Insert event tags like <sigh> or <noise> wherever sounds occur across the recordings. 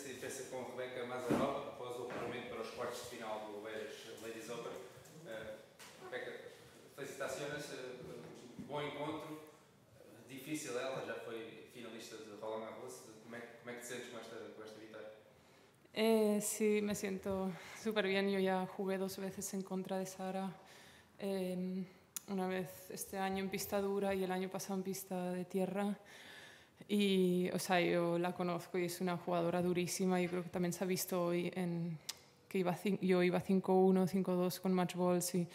essa diferença com a Rebeca Mazarova após o apuramento para os quartos de final do Oeiras Ladies Open. Uh, Rebeca, felicitações, uh, bom encontro, difícil ela, já foi finalista de Roland Garros. Como é, como é que te sentes com esta, com esta vitória? Eh, sí, me siento súper bien. Yo ya jugué dos veces en contra de Sara. Eh, una vez este año en pista dura y el año pasado en pista de tierra. Y, o sea, yo la conozco y es una jugadora durísima. Yo creo que también se ha visto hoy en, que iba, yo iba 5-1, 5-2 con match balls y,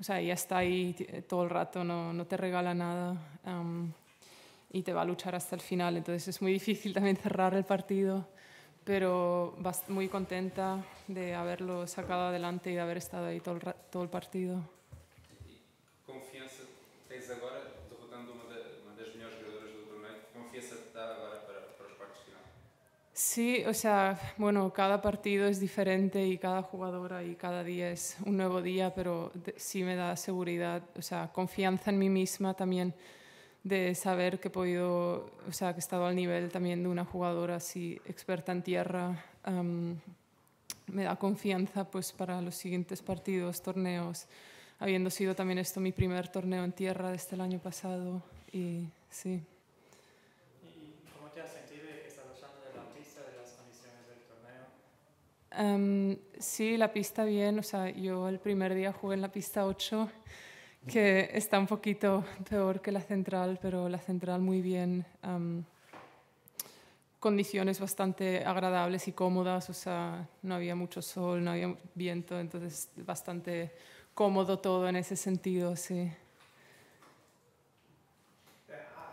o sea, ella está ahí todo el rato, no, no te regala nada um, y te va a luchar hasta el final. Entonces es muy difícil también cerrar el partido, pero muy contenta de haberlo sacado adelante y de haber estado ahí todo el, todo el partido. Confianza tens agora, derrotando uma, te dá agora para, para os quartos final? Sí, o sea, bueno, cada partido es diferente y cada jugadora y cada día es un nuevo día, pero sí me da seguridad, o sea, confianza en mí misma también de saber que he podido, o sea, que he estado al nivel también de una jugadora así experta en tierra. Um, me da confianza pues para los siguientes partidos, torneos, habiendo sido también esto mi primer torneo en tierra desde el año pasado y sí. ¿Y cómo te has sentido estás usando de la pista, de las condiciones del torneo? Um, sí, la pista bien, o sea, yo el primer día jugué en la pista 8 que está un poquito peor que la central, pero la central muy bien. Um, condiciones bastante agradables y cómodas, o sea, no había mucho sol, no había viento, entonces bastante cómodo todo en ese sentido, sí.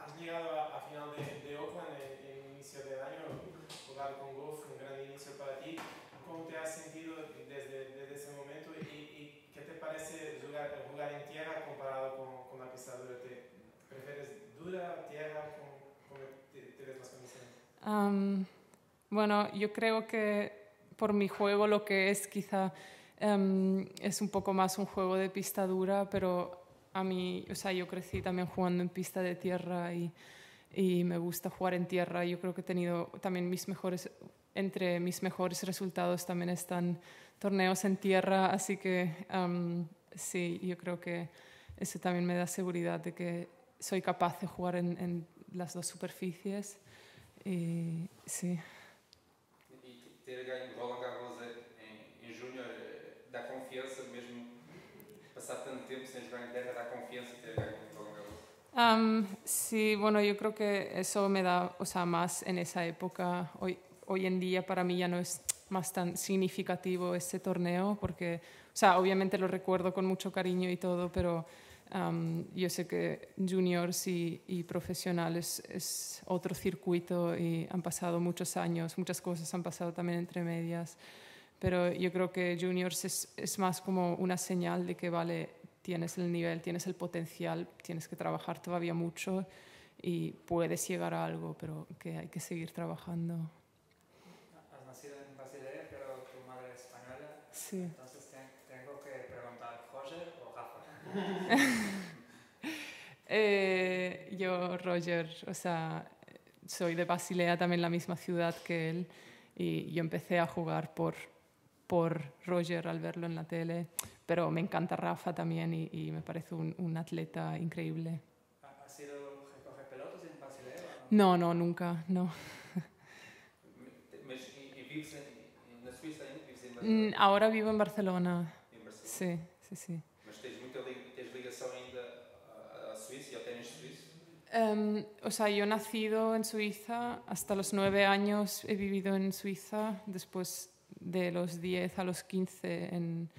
Has llegado a, a final de, de Oakland en, en, inicio del año, jugar con Goff, un gran inicio para ti. ¿Cómo te has sentido desde, desde ese momento y, y, qué te parece jugar, jugar en tierra comparado con, con la pista dura? ¿Te prefieres dura, tierra? ¿Cómo, cómo te, te ves las condiciones? Bueno, yo creo que por mi juego lo que es quizá um, es un poco más un juego de pista dura, pero a mí, o sea, yo crecí también jugando en pista de tierra y, me gusta jugar en tierra. Yo creo que he tenido también mis mejores, entre mis mejores resultados también están torneos en tierra, así que um, sí, yo creo que eso también me da seguridad de que soy capaz de jugar en las dos superficies. E sim. E ter ganho Roland Garros em, em Júnior dá confiança, mesmo pasar tanto tiempo sem jugar en terra, da confianza ganho Roland Garros. Um, sí, bueno, yo creo que eso me da, o sea, más en esa época. Hoy, hoy en día para mí ya no es más tan significativo ese torneo, porque, o sea, obviamente lo recuerdo con mucho cariño y todo, pero Um, yo sé que juniors y, y profesionales es otro circuito y han pasado muchos años, muchas cosas han pasado también entre medias, pero yo creo que juniors es, es más como una señal de que, vale, tienes el nivel, tienes el potencial, tienes que trabajar todavía mucho y puedes llegar a algo, pero que hay que seguir trabajando. Has nacido en Basilea, pero tu madre es española. Sí. Entonces te, tengo que preguntar, ¿Roger? <laughs> eh, yo, Roger, o sea, soy de Basilea, también la misma ciudad que él, y yo empecé a jugar por, por Roger al verlo en la tele, pero me encanta Rafa también y, y me parece un, un, atleta increíble. ¿Has sido recoger pelotas en Basilea? No, no, nunca, no. Vives? Vives em Barcelona? Ahora vivo en Barcelona. Barcelona? Sí, sí, sí. Suíço? Um, o sea, yo he nacido en Suiza, hasta los nueve años he vivido en Suiza, después de los 10 a los 15 en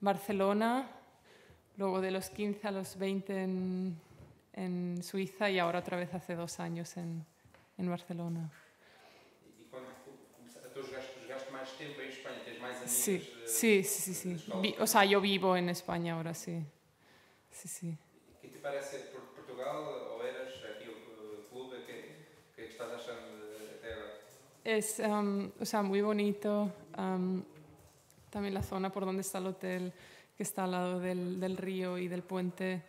Barcelona, luego de los 15 a los 20 en, en Suiza y ahora otra vez hace dos años en, en Barcelona. Amigos? Sí, sí, sí, sí. o sea, yo vivo en España ahora, sí. Sí, sí. ¿Qué te parece Portugal o eras aquí o qué estás achando até agora? Es, um, o sea, muy bonito. Um, también la zona por donde está el hotel, que está al lado del, del río y del puente.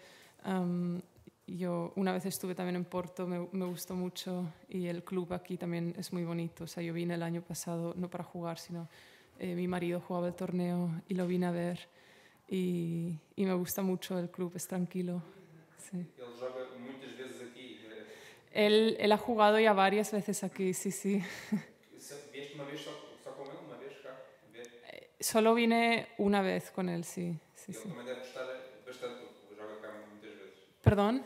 Um, yo una vez estuve también en Porto, me, me, gustó mucho y el club aquí también es muy bonito. O sea, yo vine el año pasado no para jugar, sino eh, mi marido jugaba el torneo y lo vine a ver y, y me gusta mucho el club, es tranquilo. Sí. Él juega. Él, él ha jugado ya varias veces aquí, sí, sí. <laughs> Solo vine una vez con él, sí. sí, sí. ¿Perdón?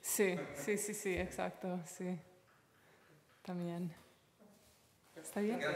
Sí, sí, sí, sí, exacto, sí. También. ¿Está bien?